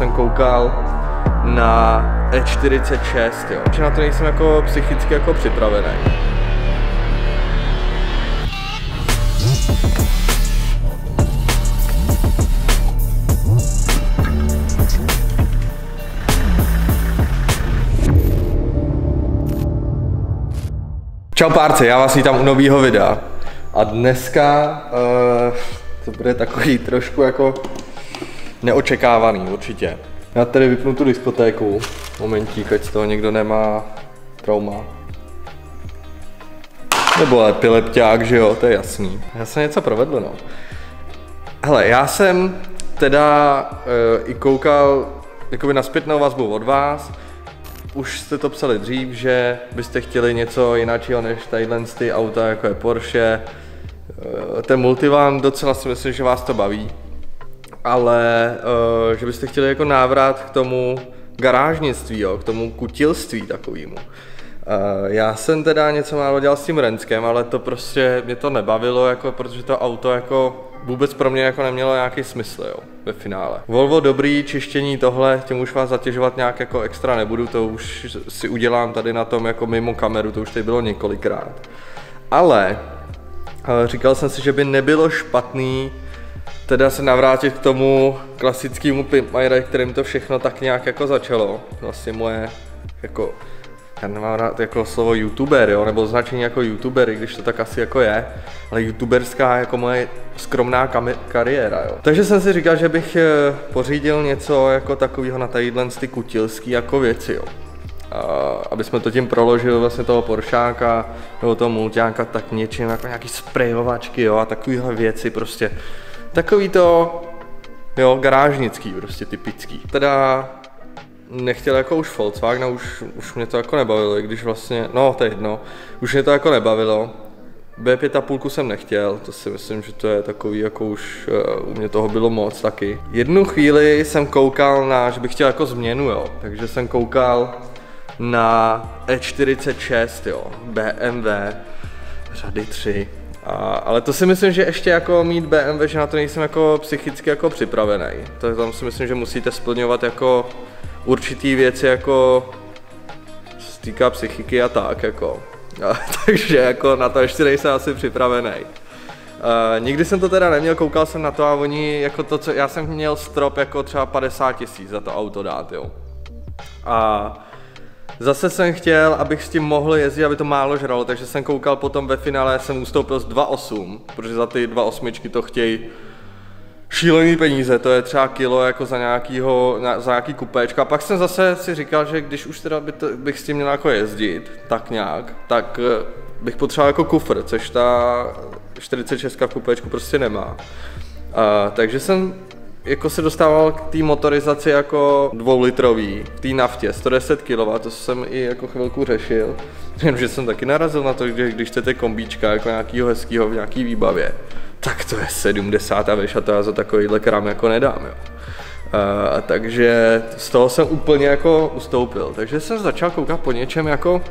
jsem koukal na E46, jo. Že na to nejsem jako psychicky jako připravený. Čau párce, já vás vítám u nového videa. A dneska uh, to bude takový trošku jako neočekávaný určitě. Já tady vypnu tu diskotéku, momentík, ať z toho někdo nemá trauma. Nebo epilepťák, že jo, to je jasný. Já jsem něco provedl, no. Hele, já jsem teda uh, i koukal jakoby na zpětnou vazbu od vás, už jste to psali dřív, že byste chtěli něco jiného než tadyhle ty auta, jako je Porsche. Eh, ten Multivan docela si myslím, že vás to baví, ale uh, že byste chtěli jako návrat k tomu garážnictví, jo, k tomu kutilství takovému. Uh, já jsem teda něco málo dělal s tím Renskem, ale to prostě mě to nebavilo, jako, protože to auto jako vůbec pro mě jako nemělo nějaký smysl, jo, ve finále. Volvo dobrý, čištění tohle, tím už vás zatěžovat nějak jako extra nebudu, to už si udělám tady na tom jako mimo kameru, to už tady bylo několikrát. Ale eh, říkal jsem si, že by nebylo špatný teda se navrátit k tomu klasickému Pimpmire, kterým to všechno tak nějak jako začalo. Vlastně moje jako já nemám rád jako slovo youtuber, jo, nebo označení jako youtuber, když to tak asi jako je, ale youtuberská jako moje skromná kariéra, jo. Takže jsem si říkal, že bych eh, pořídil něco jako takového na tadyhle ty kutilský jako věci, jo. A, aby jsme to tím proložili vlastně toho Poršáka nebo toho Mulťáka, tak něčím jako nějaký sprejovačky, jo, a takovéhle věci prostě. Takový to, jo, garážnický prostě typický. Teda nechtěl jako už Volkswagen, už, už mě to jako nebavilo, i když vlastně, no to je jedno, už mě to jako nebavilo. B5,5 jsem nechtěl, to si myslím, že to je takový, jako už uh, u mě toho bylo moc taky. Jednu chvíli jsem koukal na, že bych chtěl jako změnu, jo, takže jsem koukal na E46, jo, BMW, řady 3. A, ale to si myslím, že ještě jako mít BMW, že na to nejsem jako psychicky jako připravený. To tam si myslím, že musíte splňovat jako určitý věci jako se týká psychiky a tak jako. A, takže jako na to ještě nejsem asi připravený. Uh, nikdy jsem to teda neměl, koukal jsem na to a oni jako to, co, já jsem měl strop jako třeba 50 tisíc za to auto dát, jo. A zase jsem chtěl, abych s tím mohl jezdit, aby to málo žralo, takže jsem koukal potom ve finále, jsem ustoupil z 2.8, protože za ty 2.8 to chtějí šílený peníze, to je třeba kilo jako za, nějakýho, za nějaký kupéčka. A pak jsem zase si říkal, že když už teda by to, bych s tím měl jako jezdit, tak nějak, tak eh, bych potřeboval jako kufr, což ta 46 v kupéčku prostě nemá. A, takže jsem jako se dostával k té motorizaci jako dvoulitrový, v té naftě, 110 kW, to jsem i jako chvilku řešil, jenomže jsem taky narazil na to, že když chcete kombíčka jako nějakýho hezkýho v nějaký výbavě, tak to je 70 a veš a to já za takovýhle krám jako nedám, jo. Uh, takže z toho jsem úplně jako ustoupil. Takže jsem začal koukat po něčem jako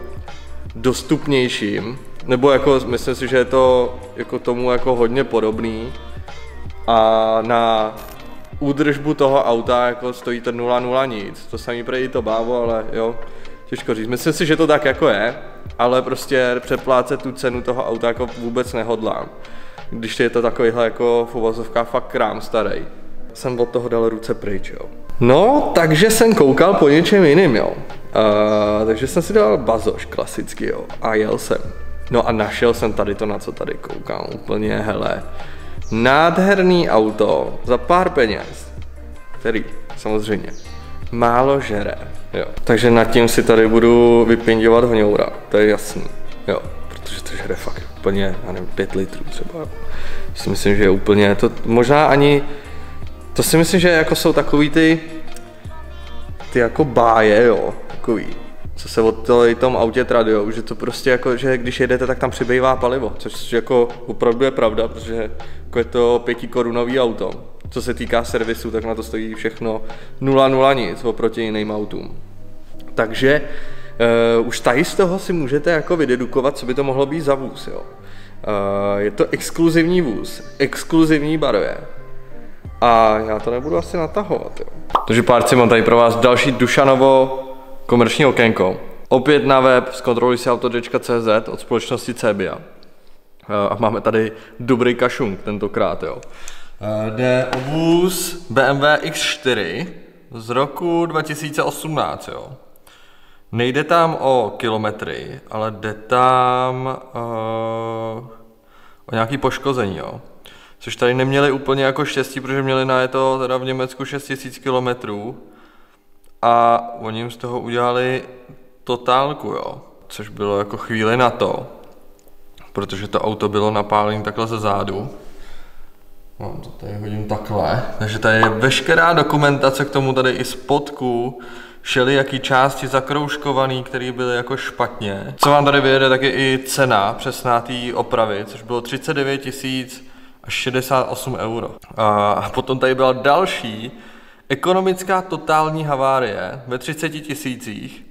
dostupnějším, nebo jako myslím si, že je to jako tomu jako hodně podobný a na údržbu toho auta jako stojí to 0,0 nic. To samý prý to bávo, ale jo, těžko říct. Myslím si, že to tak jako je, ale prostě přeplácet tu cenu toho auta jako vůbec nehodlám když je to takovýhle jako v uvozovkách fakt krám starý. Jsem od toho dal ruce pryč, jo. No, takže jsem koukal po něčem jiným, jo. Uh, takže jsem si dal bazoš klasicky, jo. A jel jsem. No a našel jsem tady to, na co tady koukám. Úplně, hele, nádherný auto za pár peněz, který samozřejmě málo žere, jo. Takže nad tím si tady budu vypindovat hňoura, to je jasný, jo protože to žere fakt úplně, já nevím, pět litrů třeba. Si myslím, že je úplně, to možná ani, to si myslím, že jako jsou takový ty, ty jako báje, jo, takový, co se od toho, tom autě tradujou, že to prostě jako, že když jedete, tak tam přibývá palivo, což jako opravdu je pravda, protože jako je to pětikorunový auto. Co se týká servisu, tak na to stojí všechno 0,0 nic oproti jiným autům. Takže Uh, už tady z toho si můžete jako vydedukovat, co by to mohlo být za vůz. Jo. Uh, je to exkluzivní vůz, exkluzivní barvě. A já to nebudu asi natahovat, jo. Takže pár mám tady pro vás další Dušanovo komerční okénko. Opět na web zkontroluj si auto.cz od společnosti Cebia. A máme tady dobrý kašung tentokrát, jo. Jde o vůz BMW X4 z roku 2018, jo. Nejde tam o kilometry, ale jde tam uh, o nějaký poškození, jo. Což tady neměli úplně jako štěstí, protože měli na to teda v Německu 6000 kilometrů a oni jim z toho udělali totálku, jo. Což bylo jako chvíli na to, protože to auto bylo napálené takhle ze zádu. Mám to tady hodím takhle. Takže tady je veškerá dokumentace k tomu tady i spodku, jaký části zakroužkovaný, které byly jako špatně. Co vám tady vyjede, tak je i cena přesná té opravy, což bylo 39 tisíc až 68 euro. A potom tady byla další ekonomická totální havárie ve 30 tisících.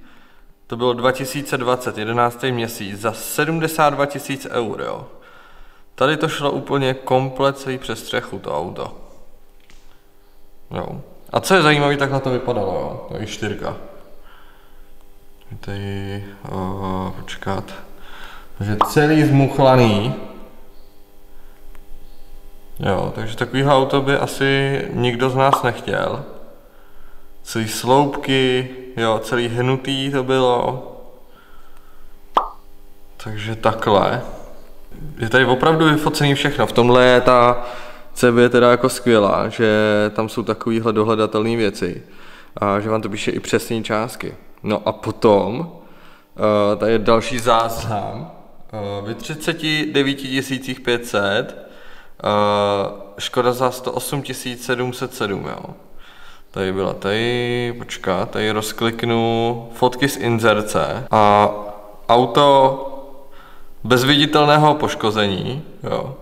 To bylo 2020, 11. měsíc, za 72 tisíc eur, jo. Tady to šlo úplně komplet celý přes střechu, to auto. Jo. A co je zajímavé, tak na to vypadalo, jo. To je čtyřka. Tady, o, počkat. Takže celý zmuchlaný. Jo, takže takovýhle auto by asi nikdo z nás nechtěl. Celý sloupky, jo, celý hnutý to bylo. Takže takhle. Je tady opravdu vyfocený všechno. V tomhle je ta CB teda jako skvělá, že tam jsou takovýhle dohledatelné věci a že vám to píše i přesné částky. No a potom, uh, tady je další záznam, uh, vy 39 500, uh, škoda za 108 707, jo. Tady byla, tady, počkat, tady rozkliknu fotky z inzerce a auto bez viditelného poškození, jo.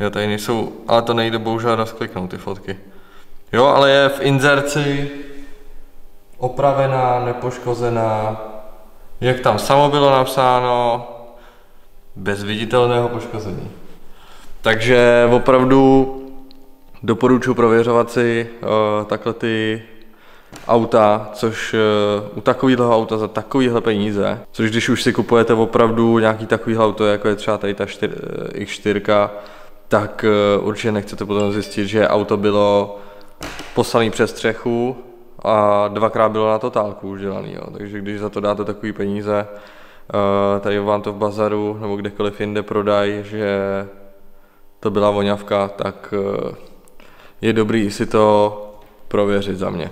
Jo, tady nejsou, ale to nejde bohužel rozkliknout ty fotky. Jo, ale je v inzerci opravená, nepoškozená, jak tam samo bylo napsáno, bez viditelného poškození. Takže opravdu doporučuji prověřovat si uh, takhle ty auta, což uh, u takového auta za takovéhle peníze, což když už si kupujete opravdu nějaký takový auto, jako je třeba tady ta 4, eh, X4, tak uh, určitě nechcete potom zjistit, že auto bylo poslané přes střechu a dvakrát bylo na totálku už jo. takže když za to dáte takový peníze, uh, tady vám to v bazaru nebo kdekoliv jinde prodají, že to byla voňavka, tak uh, je dobrý si to prověřit za mě.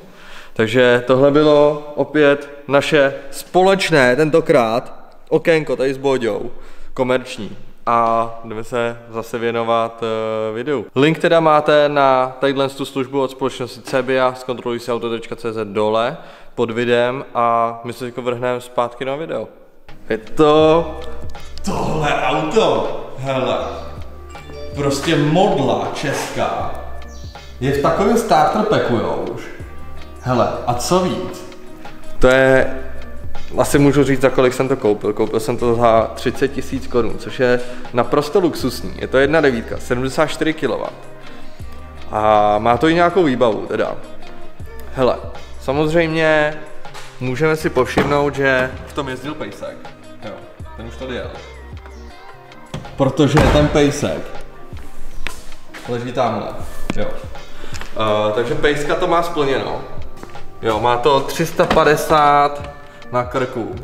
Takže tohle bylo opět naše společné, tentokrát, okénko tady s Boďou, komerční. A jdeme se zase věnovat uh, videu. Link teda máte na tadyhle tu službu od společnosti Cebia, zkontroluj si auto.cz dole pod videem a my se jako vrhneme zpátky na video. Je to tohle auto, hele, prostě modla česká, je v takovém starter packu, jo, už. Hele, a co víc? To je, asi můžu říct, za kolik jsem to koupil. Koupil jsem to za 30 tisíc korun, což je naprosto luxusní. Je to jedna devítka, 74 kW. A má to i nějakou výbavu, teda. Hele, samozřejmě můžeme si povšimnout, že v tom jezdil pejsek. Jo, ten už tady jel. Protože ten pejsek leží tamhle. Jo. Uh, takže pejska to má splněno. Jo, má to 350 na krku.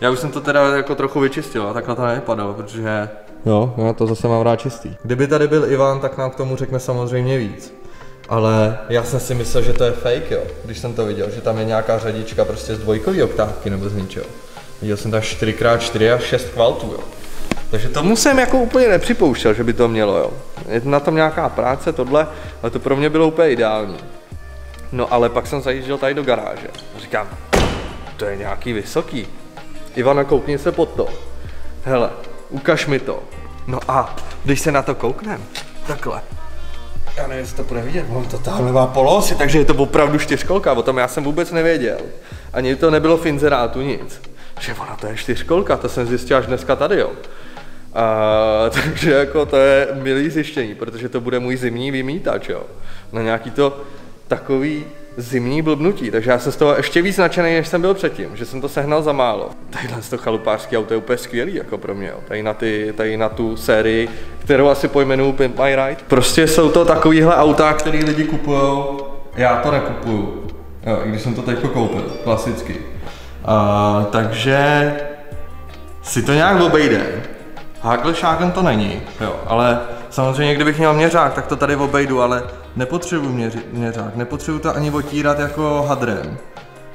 Já už jsem to teda jako trochu vyčistil a takhle to nevypadalo, protože jo, já to zase mám rád čistý. Kdyby tady byl Ivan, tak nám k tomu řekne samozřejmě víc. Ale já jsem si myslel, že to je fake, jo, když jsem to viděl, že tam je nějaká řadička prostě z dvojkový oktávky nebo z ničeho. Viděl jsem tam 4x4 a 6 kvaltů, jo. Takže tomu jsem jako úplně nepřipouštěl, že by to mělo, jo. Je na tom nějaká práce, tohle, ale to pro mě bylo úplně ideální. No ale pak jsem zajížděl tady do garáže říkám, to je nějaký vysoký. Ivana, koukni se pod to. Hele, ukaž mi to. No a když se na to kouknem, takhle, já nevím, jestli to bude vidět, mám to tamhle má polosy, takže je to opravdu čtyřkolka, o tom já jsem vůbec nevěděl. Ani to nebylo v inzerátu nic. Že ona to je čtyřkolka, to jsem zjistil až dneska tady, jo. A, takže jako to je milý zjištění, protože to bude můj zimní vymítač, jo. na nějaký to takový zimní blbnutí, takže já jsem z toho ještě víc nadšený, než jsem byl předtím, že jsem to sehnal za málo. Tadyhle to chalupářský auto je úplně skvělý, jako pro mě, jo. Tady, na ty, tady na tu sérii, kterou asi pojmenuju Pimp My Ride. Prostě jsou to takovýhle auta, který lidi kupují, já to nekupuju, jo, i když jsem to teď koupil, klasicky. Uh, takže si to nějak obejde. Shagen to není, jo, ale samozřejmě kdybych měl měřák, tak to tady obejdu, ale nepotřebuji měři, měřák, nepotřebuji to ani otírat jako hadrem,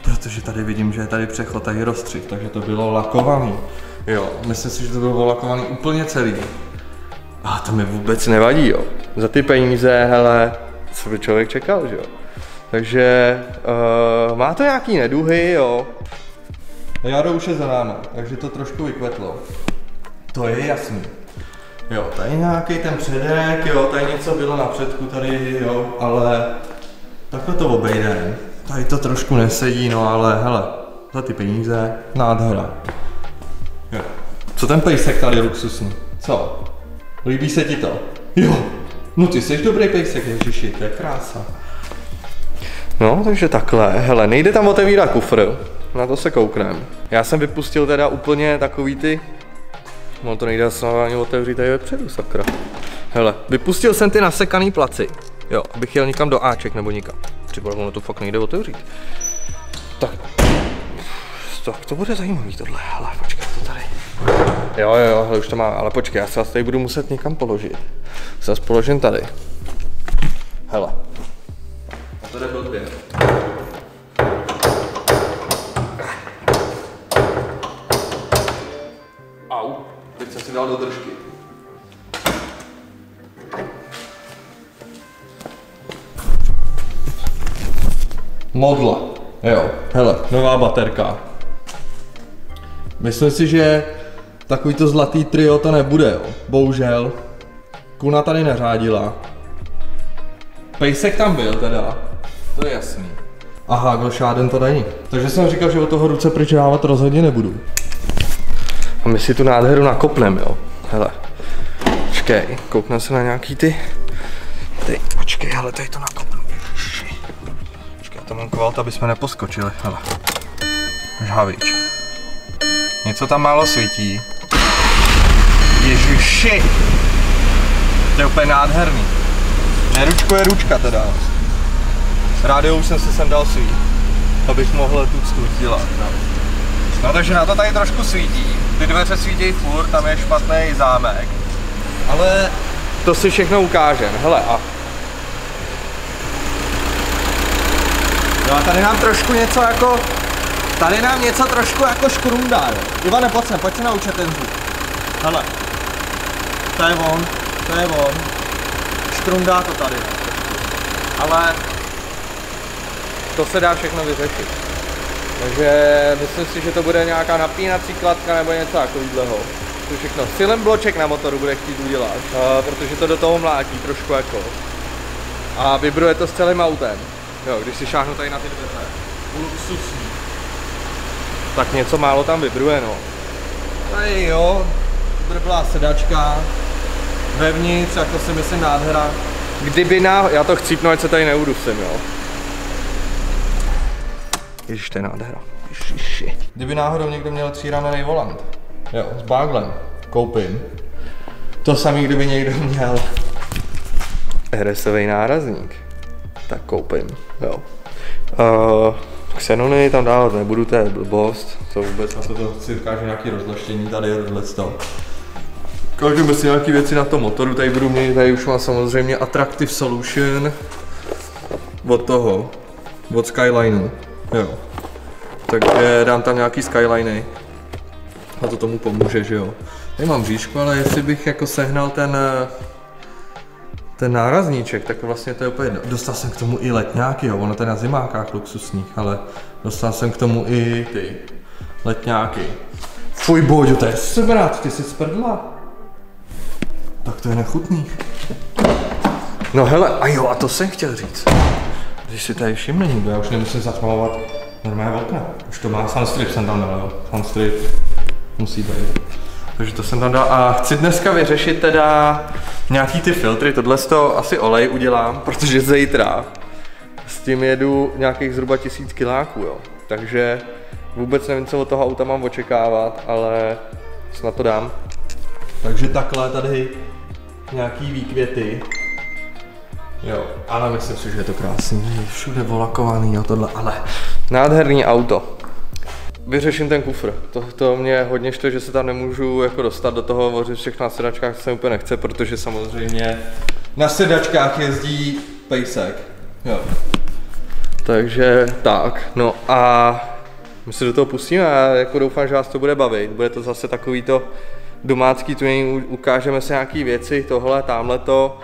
protože tady vidím, že je tady přechod, tady rozstřih, takže to bylo lakovaný. Jo, myslím si, že to bylo lakovaný úplně celý. A to mi vůbec nevadí, jo. Za ty peníze, hele, co by člověk čekal, že jo. Takže uh, má to nějaký neduhy, jo. Jaro už je za náma, takže to trošku vykvetlo. To je jasný. Jo, tady nějaký ten předek, jo, tady něco bylo na předku, tady, jo, ale takhle to obejde. Tady to trošku nesedí, no ale hele, za ty peníze, nádhera. Jo. Co ten pejsek tady luxusní? Co? Líbí se ti to? Jo, no ty jsi dobrý pejsek, ježiši, to je krása. No, takže takhle, hele, nejde tam otevírat kufr, na to se kouknem. Já jsem vypustil teda úplně takový ty No to nejde asi ani otevřít tady vepředu, sakra. Hele, vypustil jsem ty nasekaný placi. Jo, abych jel někam do Aček nebo nikam. Třeba ono to fakt nejde otevřít. Tak. Tak to bude zajímavý tohle, hele, počkej, to tady. Jo, jo, jo, už to má, ale počkej, já se vás tady budu muset někam položit. Zase položím tady. Hele. A to jde blbě. Si dal do držky. Modla. Jo, hele, nová baterka. Myslím si, že takový to zlatý trio to nebude, jo. Bohužel. Kuna tady neřádila. Pejsek tam byl teda. To je jasný. Aha, Glšáden to není. Takže jsem říkal, že od toho ruce pryč dávat rozhodně nebudu. A my si tu nádheru nakopneme, jo. Hele. Počkej, koukneme se na nějaký ty... Ty, počkej, hele, tady to nakopnu. Počkej, to mám kvalt, aby jsme neposkočili, hele. Žhavič. Něco tam málo svítí. Ježiši. To je úplně nádherný. Neručko je ručka teda. Rádio už jsem si sem dal svít, abych mohl tu dělat. No. takže na to tady trošku svítí. Ty dveře svítí furt, tam je špatný zámek. Ale to si všechno ukážem. Hele a No a tady nám trošku něco jako, tady nám něco trošku jako škrundá. Ivane, pojď sem, pojď se naučit ten zvuk. Hele, to je on, to je on. Škrundá to tady. Ale to se dá všechno vyřešit. Takže myslím si, že to bude nějaká napínací kladka nebo něco takového. To všechno. Silem bloček na motoru bude chtít udělat, uh, protože to do toho mlátí trošku jako. A vibruje to s celým autem. Jo, když si šáhnu tady na ty dveře. Luxusní. Tak něco málo tam vibruje, no. Tady jo, byla sedačka. Vevnitř, jako si myslím nádhera. Kdyby na, já to chcípnu, ať se tady neudusím, jo. Ježiš, to je nádhera. Ježiši. Kdyby náhodou někdo měl tříramený volant, jo, s báglem, koupím. To samý, kdyby někdo měl RSový nárazník, tak koupím, jo. Uh, Xenony tam dávat nebudu, to je blbost, to vůbec na to, to si ukážu nějaký rozloštění, tady je tohle to. Ukážeme si nějaké věci na tom motoru, tady budu mít, tady už má samozřejmě Attractive Solution od toho, od Skylineu. Jo. Takže dám tam nějaký skyliny. A to tomu pomůže, že jo. Tady mám říšku, ale jestli bych jako sehnal ten ten nárazníček, tak vlastně to je úplně. Dostal jsem k tomu i letňáky, jo. ono to je na zimákách luxusních, ale dostal jsem k tomu i ty letňáky. Fuj boďo, to je sebrat, ty jsi sprdla. Tak to je nechutný. No hele, a jo, a to jsem chtěl říct. Když si tady všimne někdo, já už nemusím zatmavovat normálně okna. Už to má sunstrip jsem tam dal, jo. Sunstrip musí být. Takže to jsem tam dal a chci dneska vyřešit teda nějaký ty filtry, tohle z toho asi olej udělám, protože zítra s tím jedu nějakých zhruba tisíc kiláků, jo. Takže vůbec nevím, co od toho auta mám očekávat, ale snad to dám. Takže takhle tady nějaký výkvěty. Jo, ale myslím si, že je to krásný. Všude volakovaný a tohle, ale nádherný auto. Vyřeším ten kufr. To, to mě hodně štve, že se tam nemůžu jako dostat do toho, vořit všechno na sedačkách, se úplně nechce, protože samozřejmě na sedačkách jezdí pejsek. Jo. Takže tak, no a my se do toho pustíme a jako doufám, že vás to bude bavit. Bude to zase takový to domácký tuning, ukážeme se nějaký věci, tohle, tamhle to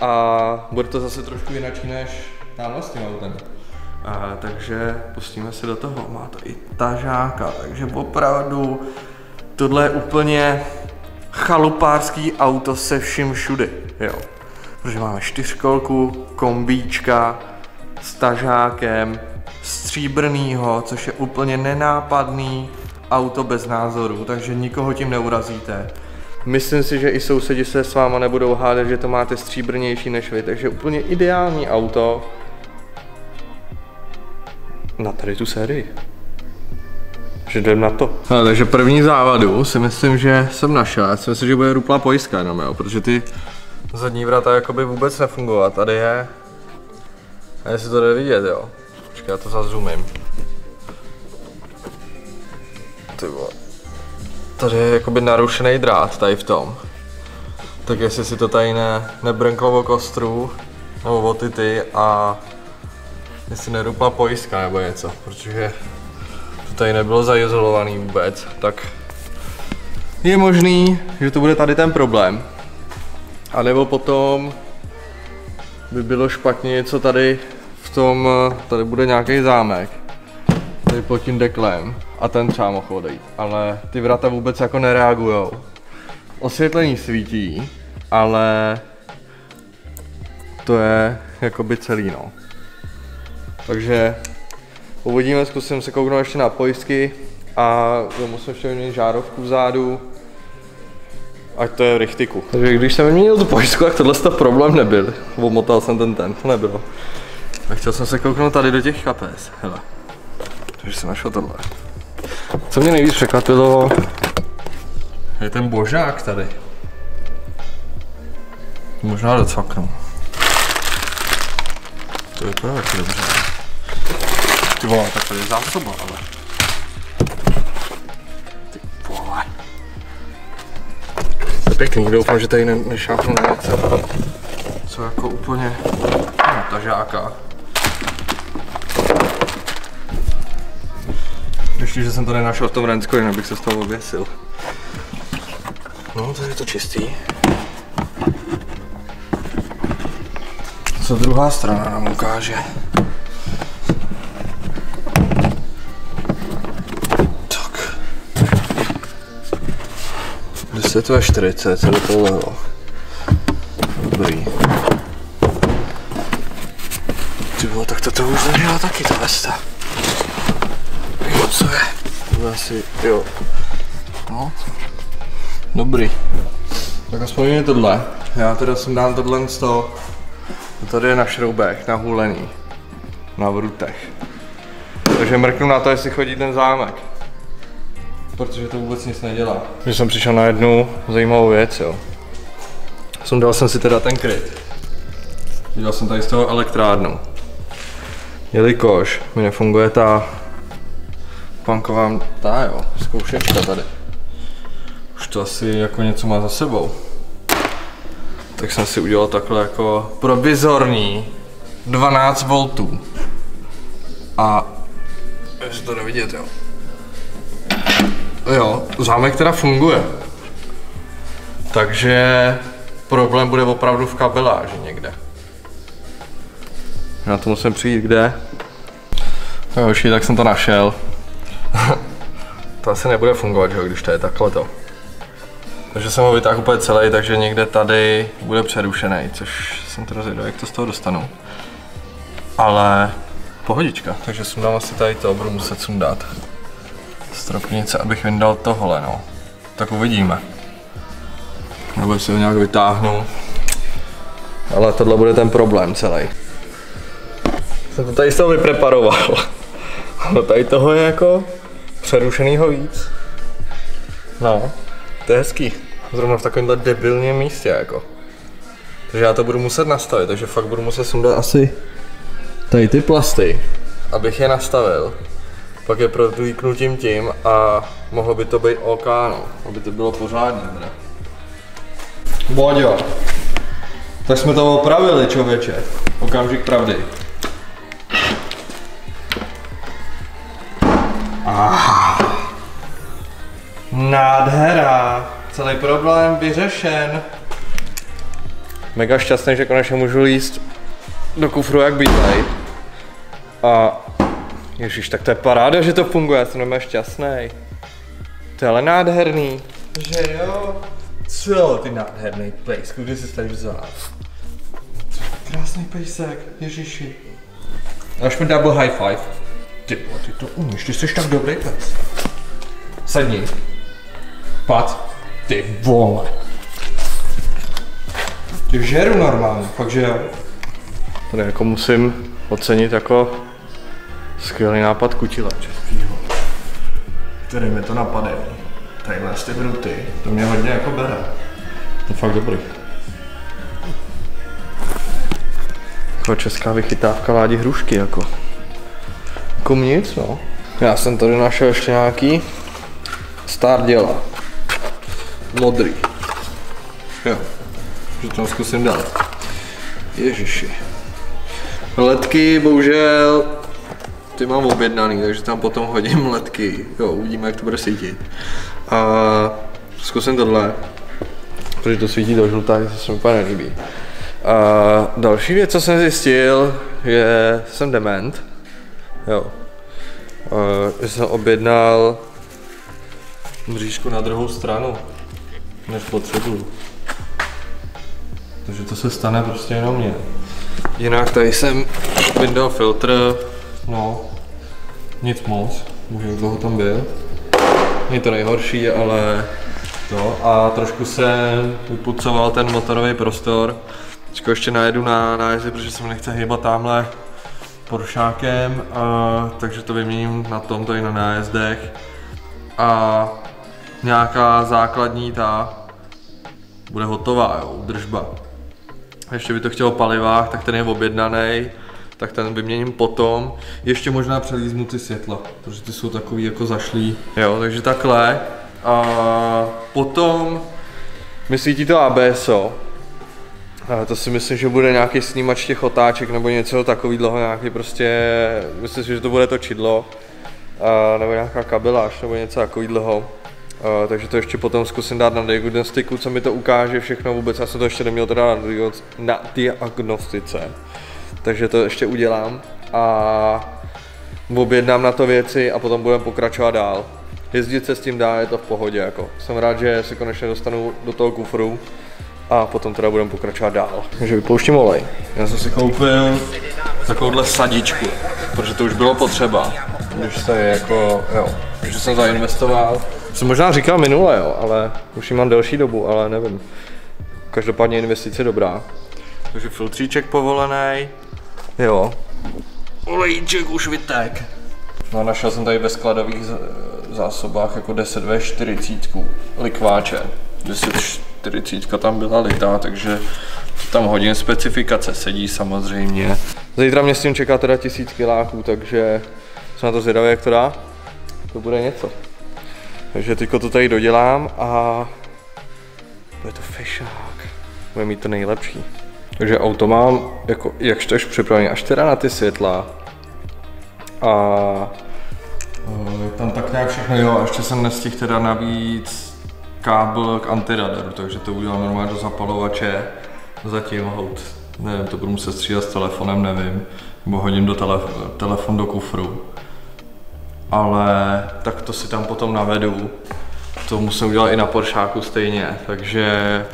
a bude to zase trošku jinak než tamhle s tím autem. A, takže pustíme se do toho. Má to i tažáka, takže opravdu tohle je úplně chalupářský auto se vším všudy, jo. Protože máme čtyřkolku, kombíčka s tažákem, stříbrnýho, což je úplně nenápadný auto bez názoru, takže nikoho tím neurazíte. Myslím si, že i sousedi se s váma nebudou hádat, že to máte stříbrnější než vy, takže úplně ideální auto na tady tu sérii. Že jdem na to. No, takže první závadu si myslím, že jsem našel. Já si myslím, že bude ruplá pojistka jenom, jo, protože ty zadní vrata jakoby vůbec nefungovat. Tady je... A jestli to jde vidět, jo. Počkej, já to zazumím. Ty vole. Tady je jakoby narušený drát tady v tom. Tak jestli si to tady ne, nebrnklo o kostru, nebo o ty ty a jestli nerupla pojistka nebo něco, protože to tady nebylo zaizolovaný vůbec, tak je možný, že to bude tady ten problém. A nebo potom by bylo špatně něco tady v tom, tady bude nějaký zámek, tady pod tím deklem a ten třeba mohl odejít, ale ty vrata vůbec jako nereagujou. Osvětlení svítí, ale to je jakoby celý no. Takže uvidíme, zkusím se kouknout ještě na pojistky a musím ještě vyměnit žárovku vzadu, ať to je v richtiku. Takže když jsem vyměnil tu pojistku, tak tohle to problém nebyl. Omotal jsem ten ten, nebylo. A chtěl jsem se kouknout tady do těch kapes, hele. Takže jsem našel tohle. Co mě nejvíc překvapilo, je ten božák tady. Možná docvaknu. To vypadá taky dobře. Ty vole, tak to je zásoba, ale. Ty vole. To je pěkný, doufám, že tady ne, nešápnu na něco. Co jako úplně no, tažáka. Ještě, že jsem to nenašel v tom Rensku, jinak bych se z toho oběsil. No, tady je to čistý. Co druhá strana nám ukáže. Tak. 10 a 40, co do toho lehlo. Dobrý. Ty vole, tak to, to už zažila taky ta vesta. Co je? Asi, jo. No. Dobrý. Tak aspoň je tohle. Já teda jsem dám tohle z toho. Tady je na šroubech, na hulený. Na vrutech. Takže mrknu na to, jestli chodí ten zámek. Protože to vůbec nic nedělá. Že jsem přišel na jednu zajímavou věc, jo. Sundal jsem si teda ten kryt. Dělal jsem tady z toho elektrárnu. Jelikož mi nefunguje ta punková, ta jo, zkoušečka tady. Už to asi jako něco má za sebou. Tak jsem si udělal takhle jako provizorní 12 V. A jestli to nevidět, jo. Jo, zámek teda funguje. Takže problém bude opravdu v kabeláži někde. Já to musím přijít kde? No tak jsem to našel. To asi nebude fungovat, že, když to je takhle to. Takže jsem ho vytáhl úplně celý, takže někde tady bude přerušený, což jsem teda zvědavý, jak to z toho dostanu. Ale pohodička, takže sundám asi tady to, budu muset sundat stropnice, abych vyndal tohle, no. tak uvidíme. Nebo si ho nějak vytáhnu. Ale tohle bude ten problém celý. Jsem to tady z toho vypreparoval. No tady toho je jako přerušenýho víc. No, to je hezký. Zrovna v takovémhle debilním místě jako. Takže já to budu muset nastavit, takže fakt budu muset sundat asi tady ty plasty, abych je nastavil. Pak je prodlíknutím tím a mohlo by to být OK, no. Aby to bylo pořádně, teda. Boďo. Tak jsme to opravili, člověče. Okamžik pravdy. Nádhera. Celý problém vyřešen. Mega šťastný, že konečně můžu líst do kufru jak býtlej. A Ježíš, tak to je paráda, že to funguje, já jsem nemá šťastný. To je ale nádherný. Že jo? Co ty nádherný pejsku, kde jsi tady vzal? Krásný pejsek, ježiši. Až mi double high five. Ty, ty to umíš, ty jsi tak dobrý pes. Sedni. Pat. Ty vole. Ty žeru normálně, fakt že jo. Tady jako musím ocenit jako skvělý nápad kutila českýho. Který mi to napade. Tadyhle ty bruty, to mě hodně jako bere. To je fakt dobrý. Jako česká vychytávka ládi hrušky jako. Jako nic no. Já jsem tady našel ještě nějaký star děla. Modrý. Jo. Že to zkusím dát. Ježiši. Letky bohužel ty mám objednaný, takže tam potom hodím letky. Jo, uvidíme, jak to bude svítit. A zkusím tohle, protože to svítí do žlutá, to se mi úplně nelíbí. A další věc, co jsem zjistil, je, jsem dement. Jo. A, že jsem objednal mřížku na druhou stranu, než potřebuju. Takže to se stane prostě jenom mě. Jinak tady jsem vyndal filtr, no, nic moc, už jak dlouho tam byl. Není to nejhorší, ale to. A trošku jsem vypucoval ten motorový prostor. Teďko ještě najedu na nájezdy, protože se mi nechce hýbat tamhle Poršákem, a, takže to vyměním na tomto i na nájezdech. A nějaká základní ta bude hotová, jo, držba. Ještě by to chtělo palivách, tak ten je objednaný tak ten vyměním potom. Ještě možná přelíznu ty světla, protože ty jsou takový jako zašlý. Jo, takže takhle. A potom mi svítí to ABSO. A to si myslím, že bude nějaký snímač těch otáček nebo něco takového, nějaký prostě, myslím si, že to bude to čidlo. A, nebo nějaká kabeláž nebo něco takového. Uh, takže to ještě potom zkusím dát na diagnostiku, co mi to ukáže všechno vůbec. Já jsem to ještě neměl teda na diagnostice takže to ještě udělám a objednám na to věci a potom budeme pokračovat dál. Jezdit se s tím dá, je to v pohodě, jako. Jsem rád, že se konečně dostanu do toho kufru a potom teda budeme pokračovat dál. Takže vypouštím olej. Já jsem si koupil takovouhle sadičku, protože to už bylo potřeba, když se jako, jo, že jsem zainvestoval. Jsem možná říkal minule, jo, ale už ji mám delší dobu, ale nevím. Každopádně investice dobrá. Takže filtříček povolený, Jo. Olejček už vytek. No našel jsem tady ve skladových zásobách jako 10 v 40 likváče. 10 40 tam byla litá, takže tam hodně specifikace sedí samozřejmě. Zítra mě s tím čeká teda tisíc kiláků, takže jsem na to zvědavý, jak to dá. To bude něco. Takže teďko to tady dodělám a bude to fešák. Bude mít to nejlepší. Takže auto mám jako jakž tož připravený až teda na ty světla. A tam tak nějak všechno, jo, a ještě jsem nestihl teda navíc kábel k antiradaru, takže to udělám normálně do zapalovače, zatím hout, nevím, to budu muset střídat s telefonem, nevím, nebo hodím do telef- telefon do kufru. Ale tak to si tam potom navedu, to musím udělat i na Poršáku stejně, takže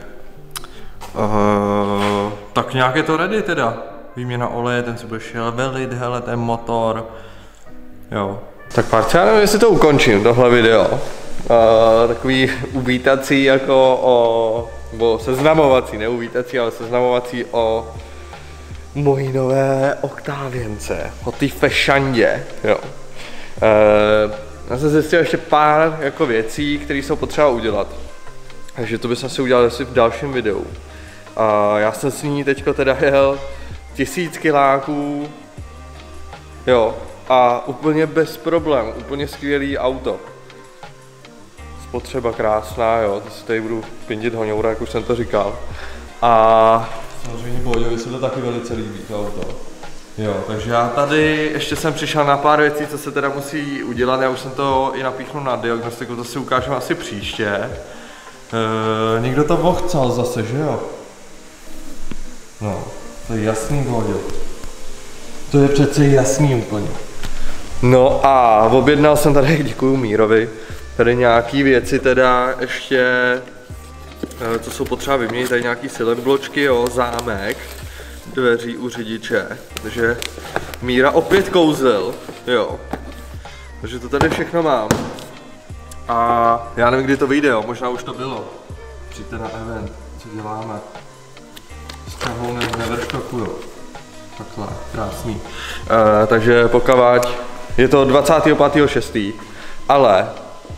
uh, tak nějak je to ready teda. Výměna oleje, ten se bude velit, hele, ten motor. Jo. Tak parce, já nevím, jestli to ukončím, tohle video. uh, takový uvítací jako o, nebo seznamovací, ne uvítací, ale seznamovací o mojí nové oktávěnce, o té fešandě, jo. Uh, já jsem zjistil ještě pár jako věcí, které jsou potřeba udělat. Takže to bychom si udělali asi v dalším videu. A já jsem s ní teďko teda jel tisíc kiláků, jo, a úplně bez problémů, úplně skvělý auto. Spotřeba krásná, jo, to si tady budu pindit hoňoura, jak už jsem to říkal. A samozřejmě Boďovi se to taky velice líbí, to auto. Jo, takže já tady ještě jsem přišel na pár věcí, co se teda musí udělat, já už jsem to i napíchnul na diagnostiku, to si ukážeme asi příště. E, někdo to vohcal zase, že jo? No, to je jasný, Boďo. To je přece jasný úplně. No a objednal jsem tady, děkuju Mírovi, tady nějaký věci teda ještě, eh, co jsou potřeba vyměnit, tady nějaký silent bločky, jo, zámek, dveří u řidiče, takže Míra opět kouzel, jo, takže to tady všechno mám. A já nevím, kdy to vyjde, jo, možná už to bylo. Přijďte na event, co děláme. S kahou ne, neverštoku, jo. Takhle, krásný. Uh, takže pokavať, je to 25.6. Ale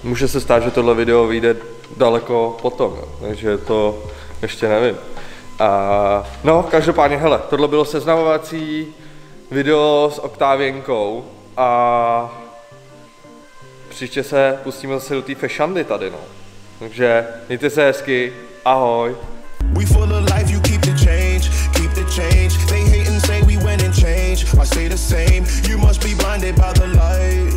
může se stát, že tohle video vyjde daleko potom, jo. takže to ještě nevím. A, no, každopádně, hele, tohle bylo seznamovací video s Oktávěnkou a příště se pustíme zase do té fešandy tady, no. Takže mějte se hezky, ahoj. We full of life, you keep the change, keep the change. They hate and say we went and change. I say the same, you must be blinded by the light.